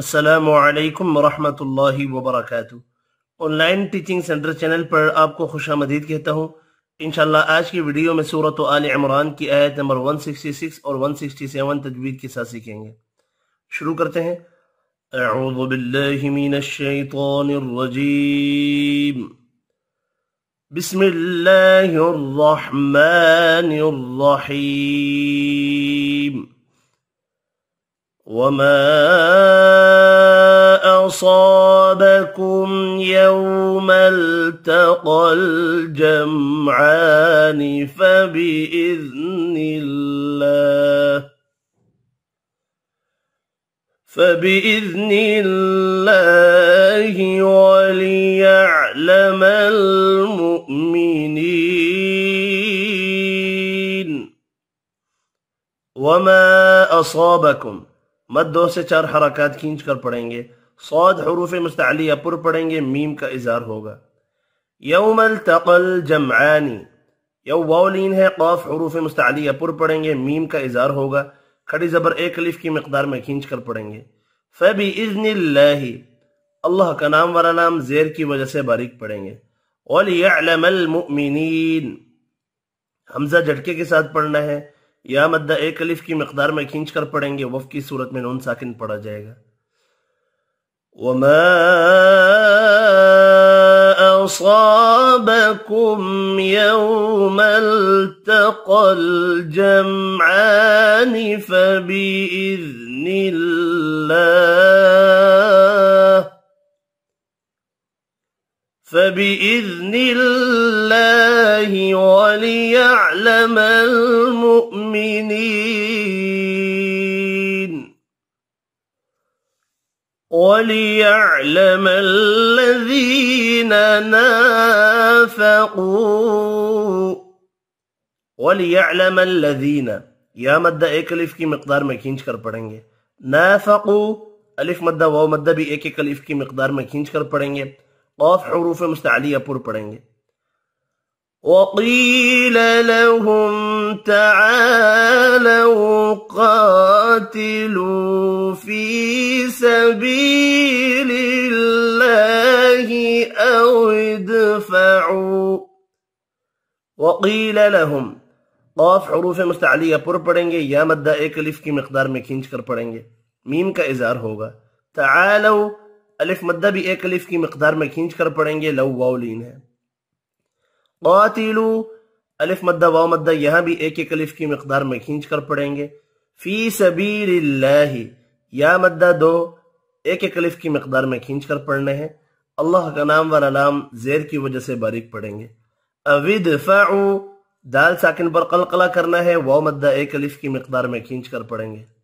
السلام علیکم ورحمت اللہ وبرکاتہ۔ online teaching center چینل پر آپ کو خوش آمدید کہتا ہوں۔ انشاءاللہ آج کی ویڈیو میں سورت آل عمران کی آیت نمبر 166 اور 167 تجوید کے ساتھ سیکھیں گے۔ شروع کرتے ہیں۔ اعوذ باللہ من الشیطان الرجیم۔ بسم اللہ الرحمن الرحیم۔ وما أصابكم يوم التقى الجمعان فبإذن الله فبإذن الله وليعلم المؤمنين وما أصابكم مدہ دو سے چار حرکات کھینچ کر پڑھیں گے۔ صاد حروف مستعلیہ پر پڑھیں گے، میم کا اظہار ہوگا۔ یوم التقل جمعانی یو واو لین ہے، قاف حروف مستعلیہ پر پڑھیں گے، میم کا اظہار ہوگا۔ کھڑی زبر ایک الف کی مقدار میں کھینچ کر پڑھیں گے۔ فباذن اللَّهِ اللہ کا نام والا نام زیر کی وجہ سے باریک پڑھیں گے۔ وَلِيَعْلَمَ الْمُؤْمِنِينَ، حمزہ جھٹکے کے ساتھ پڑھنا ہے۔ या मद्दा एक अलिफ की मकदार में खींच कर पढ़ेंगे वफ की सूरत में नून साकिन पढ़ा जाएगा वमा أصابكم يوم التقى الجمعان فبإذن الله فبإذن الله وليعلم المؤمنين وليعلم الذين نافقوا وليعلم الذين या मद्दा एक अलिफ की मकदार में खींच कर पढ़ेंगे नाफकू अलिफ मद्दा वो मद्दा भी एक एक अलिफ की मकदार में खींच कर पढ़ेंगे औफ हरूफ मुस्तलिया पुर पढ़ेंगे वकील लहुम تعالوا قاتلوا في سبيل الله أو ادفعوا वकील लहुम कौफ हरूफ मुस्तलिया पुर पढ़ेंगे या मद्दा एक अलिफ की मकदार में खींच कर الف مدہ بھی ایک الف کی مقدار میں کھینچ کر پڑھیں گے، لو واو لین ہے۔ قاتلو، الف مدہ، واو مدہ، یہاں بھی ایک ایک الف کی مقدار میں کھینچ کر پڑھیں گے۔ فی سبیل اللہ یا مدہ دو، ایک ایک الف کی مقدار میں کھینچ کر پڑھنے ہیں۔ اللہ کا نام والا نام زیر کی وجہ سے باریک پڑھیں گے۔ اودفعو دال ساکن پر قلقلہ کرنا ہے، واو مدہ ایک الف کی مقدار میں کھینچ کر پڑھیں گے۔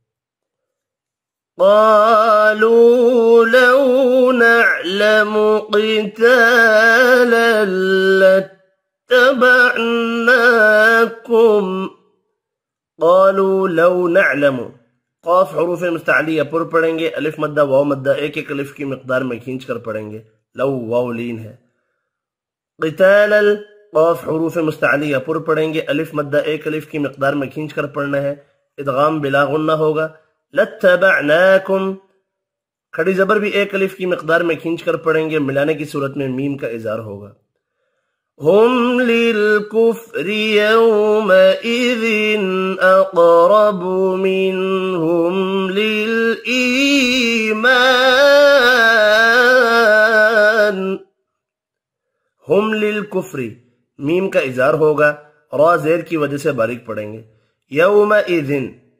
قالوا لو نعلم قتالا لاتبعناكم. قالوا لو نعلم. قاف حروف مستعلیہ پر پڑھیں گے، الف مدہ، واو مدہ، ایک ایک الف کی مقدار میں کھینچ کر پڑھیں گے۔ لو واو لین ہے۔ قتالا، قاف حروف مستعلیہ پر پڑھیں گے، الف مدہ، ایک الف کی مقدار میں کھینچ کر پڑھنا ہے۔ ادغام بلا غنہ ہوگا۔ لتبعناکم کھڑی زبر بھی ایک الف کی مقدار میں کھینچ کر پڑیں گے، ملانے کی صورت میں میم کا اظہار ہوگا۔ هم للكفر يومئذ أقرب منهم للإيمان۔ لیل کفری میم کا اظہار ہوگا۔ را زیر کی وجہ سے باریک پڑھیں گے۔ يومئذ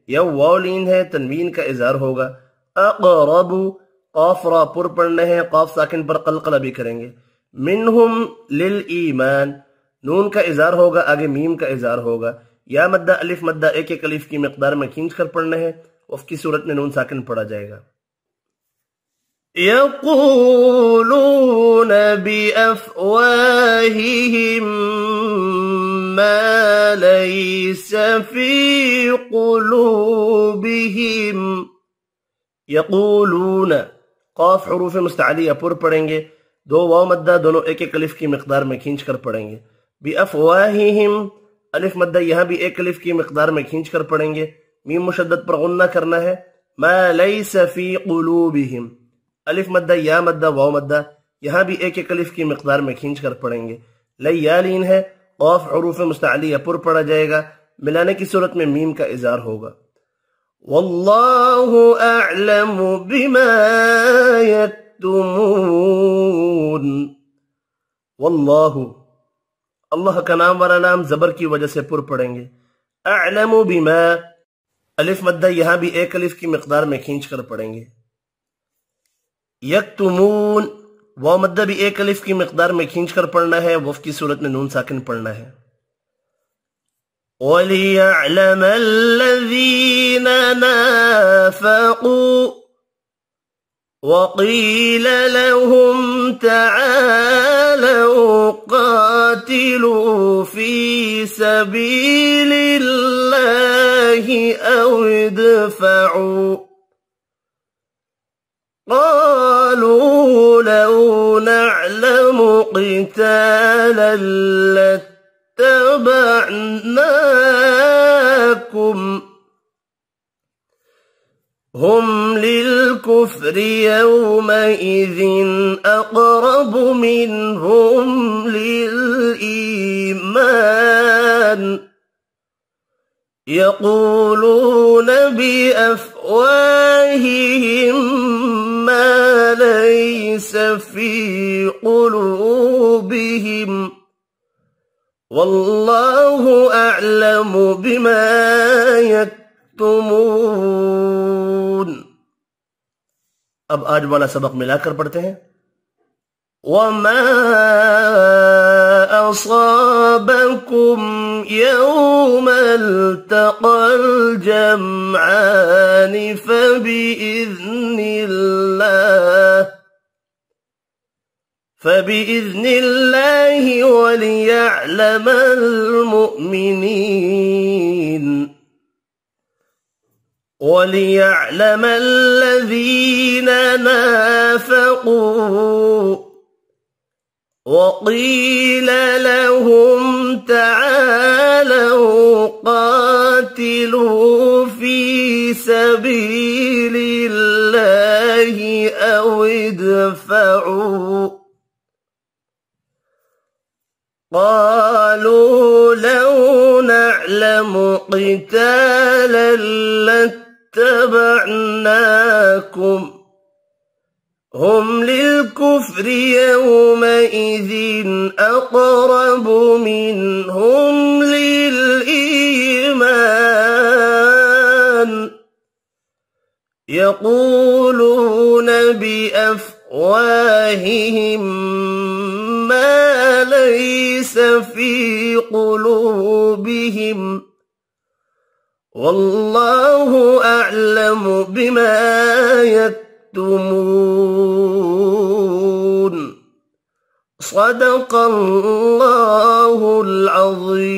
یا واولین ہے، تنوین کا اظہار ہوگا۔ أقرب قاف را پر پڑھنے ہیں، قاف ساکن پر قلقلہ بھی کریں گے۔ منهم للإيمان، نون کا اظہار ہوگا، آگے میم کا اظہار ہوگا۔ یا مدہ الف، مدہ ایک ایک الف کی مقدار میں کھینچ کر پڑھنے ہیں وقف کی صورت میں نون ساکن پڑھا جائے گا۔ يقولون بأفواههم ما ليس في قلوبهم. يقولون، قاف حروف مستعلیہ پر پڑھیں گے، دو واو مدہ دونوں ایک ایک الف کی مقدار میں کھینچ کر پڑھیں گے۔ بأفواههم الف مدہ یہاں بھی ایک الف کی مقدار میں کھینچ کر پڑھیں گے۔ میم مشدد پر غنہ کرنا ہے۔ ما ليس في قلوبهم الف مدہ یا مدہ واو مدہ یہاں بھی ایک ایک الف کی مقدار میں کھینچ کر پڑھیں گے۔ لیالین ہے قوف حروف مستعلیہ پر پڑا جائے گا، ملانے کی صورت میں میم کا اظہار ہوگا۔ واللہ اعلم بما یتمون واللہ، اللہ کا نام والا نام زبر کی وجہ سے پر پڑیں گے۔ اعلم بما، الف مدہ یہاں بھی ایک الف کی مقدار میں کھینچ کر پڑیں گے۔ یکتمون व मद्दा भी एक अलिफ की मकदार में खींच कर पढ़ना है वफ की सूरत में नून साकिन पढ़ना है وليعلم الذين نافقوا وقيل لهم تعالوا قاتلوا في سبيل الله أو ادفعوا قالوا لو نعلم قتالا لاتبعناكم. هم للكفر يومئذ أقرب منهم للإيمان. يقولون بأفواههم ليس في قلوبهم والله أعلم بما يكتمون अब आज वाला सबक मिलाकर पढ़ते हैं وما أصابكم يوم التقى الجمعان فبإذن الله فبإذن الله وليعلم المؤمنين وليعلم الذين نافقوا وقيل لهم تعالوا قاتلوا في سبيل الله أو ادفعوا. قالوا لو نعلم قتالا لاتبعناكم. هم للكفر يومئذ أقرب منهم للإيمان. يقولون بأفواههم ما ليس في قلوبهم. والله أعلم بما يكتبون تكتمون صدق الله العظيم.